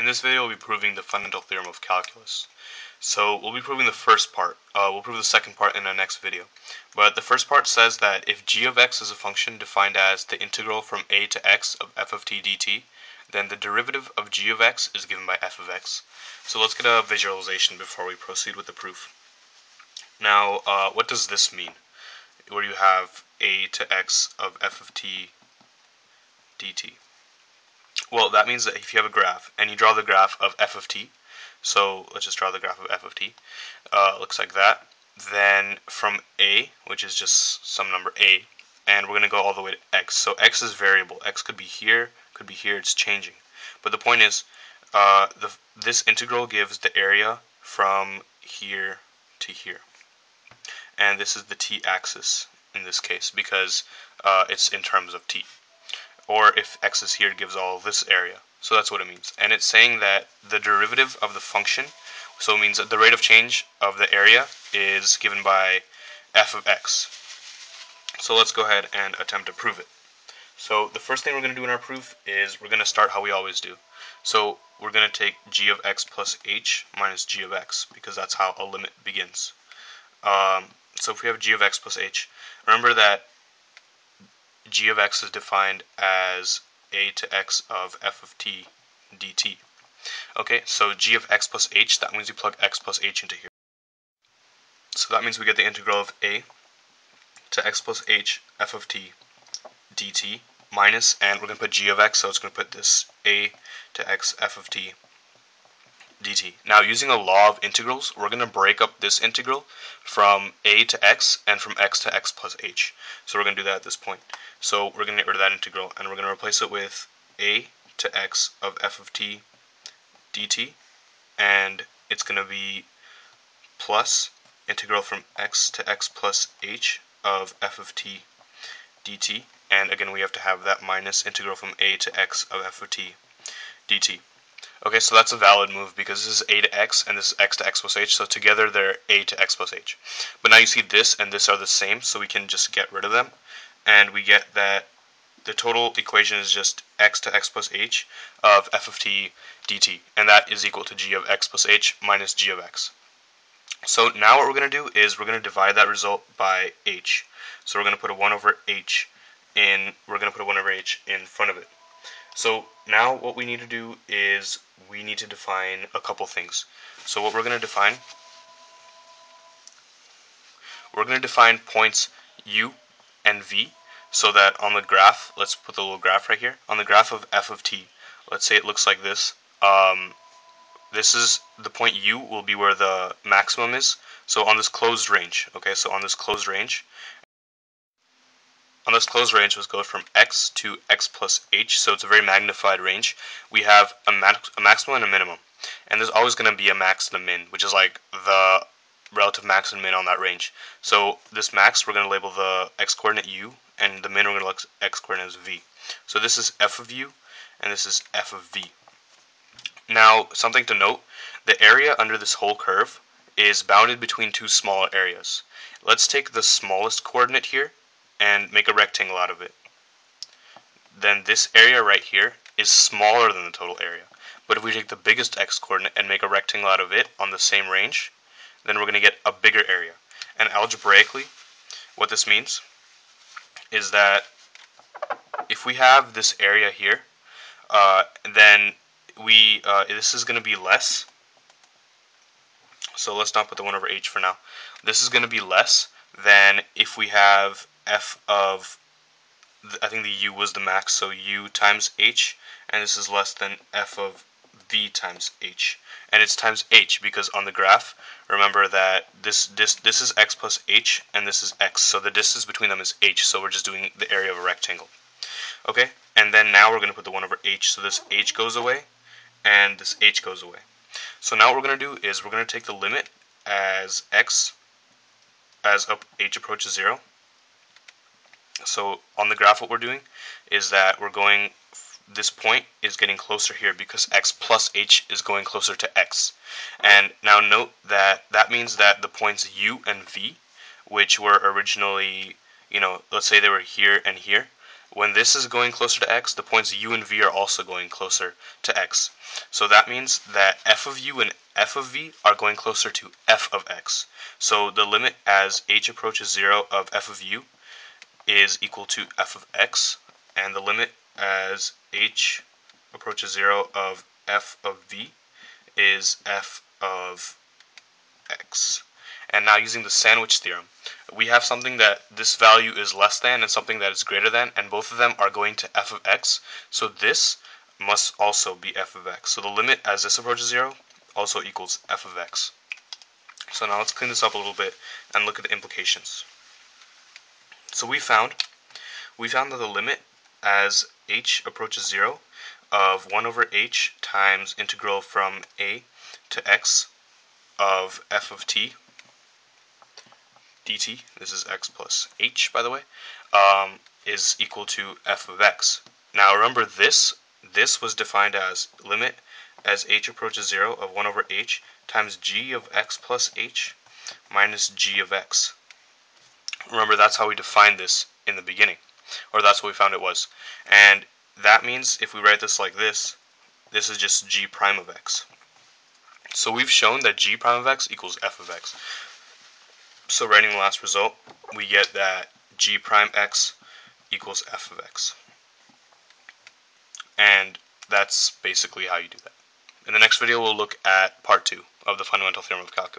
In this video, we'll be proving the fundamental theorem of calculus. So we'll be proving the first part. Uh, we'll prove the second part in our next video. But the first part says that if g of x is a function defined as the integral from a to x of f of t dt, then the derivative of g of x is given by f of x. So let's get a visualization before we proceed with the proof. Now, uh, what does this mean? Where you have a to x of f of t dt. Well, that means that if you have a graph and you draw the graph of f of t, so let's just draw the graph of f of t, uh, looks like that, then from a, which is just some number a, and we're going to go all the way to x. So x is variable. x could be here, could be here, it's changing. But the point is, uh, the, this integral gives the area from here to here. And this is the t-axis in this case because uh, it's in terms of t or if x is here, gives all this area. So that's what it means. And it's saying that the derivative of the function, so it means that the rate of change of the area is given by f of x. So let's go ahead and attempt to prove it. So the first thing we're going to do in our proof is we're going to start how we always do. So we're going to take g of x plus h minus g of x because that's how a limit begins. Um, so if we have g of x plus h, remember that g of x is defined as a to x of f of t dt. Okay, so g of x plus h, that means you plug x plus h into here. So that means we get the integral of a to x plus h f of t dt minus, and we're going to put g of x, so it's going to put this a to x f of t dt. Now, using a law of integrals, we're going to break up this integral from a to x and from x to x plus h. So we're going to do that at this point. So we're going to get rid of that integral, and we're going to replace it with a to x of f of t dt, and it's going to be plus integral from x to x plus h of f of t dt, and again we have to have that minus integral from a to x of f of t dt. Okay, so that's a valid move because this is a to x and this is x to x plus h, so together they're a to x plus h. But now you see this and this are the same, so we can just get rid of them and we get that the total equation is just x to x plus h of f of t dt, and that is equal to g of x plus h minus g of x. So now what we're going to do is we're going to divide that result by h. So we're going to put a 1 over h in, we're going to put a 1 over h in front of it. So now what we need to do is we need to define a couple things. So what we're going to define, we're going to define points u and v so that on the graph, let's put the little graph right here, on the graph of f of t, let's say it looks like this. Um, this is the point u will be where the maximum is. So on this closed range, okay, so on this closed range, on this closed range, which goes from x to x plus h, so it's a very magnified range, we have a, max a maximum and a minimum. And there's always going to be a max and a min, which is like the relative max and min on that range. So this max, we're going to label the x-coordinate u, and the min we're going to x-coordinate as v. So this is f of u, and this is f of v. Now, something to note, the area under this whole curve is bounded between two smaller areas. Let's take the smallest coordinate here and make a rectangle out of it. Then this area right here is smaller than the total area. But if we take the biggest x-coordinate and make a rectangle out of it on the same range, then we're going to get a bigger area. And algebraically, what this means is that if we have this area here, uh, then we uh, this is going to be less. So let's not put the 1 over h for now. This is going to be less than if we have f of, I think the u was the max, so u times h, and this is less than f of v times h. And it's times h because on the graph, remember that this, this, this is x plus h, and this is x. So the distance between them is h, so we're just doing the area of a rectangle. Okay, and then now we're going to put the 1 over h, so this h goes away, and this h goes away. So now what we're going to do is we're going to take the limit as x, as up h approaches 0. So on the graph what we're doing is that we're going this point is getting closer here because x plus h is going closer to x. And now note that that means that the points u and v, which were originally, you know, let's say they were here and here, when this is going closer to x, the points u and v are also going closer to x. So that means that f of u and f of v are going closer to f of x. So the limit as h approaches 0 of f of u is equal to f of x, and the limit as h approaches 0 of f of v is f of x. And now using the sandwich theorem, we have something that this value is less than and something that is greater than, and both of them are going to f of x. So this must also be f of x. So the limit as this approaches 0 also equals f of x. So now let's clean this up a little bit and look at the implications. So we found we found that the limit as h approaches 0 of 1 over h times integral from a to x of f of t dt, this is x plus h by the way, um, is equal to f of x. Now remember this, this was defined as limit as h approaches 0 of 1 over h times g of x plus h minus g of x. Remember that's how we defined this in the beginning, or that's what we found it was. And that means if we write this like this, this is just g prime of x. So we've shown that g prime of x equals f of x. So writing the last result, we get that g prime x equals f of x. And that's basically how you do that. In the next video, we'll look at part two of the fundamental theorem of calculus.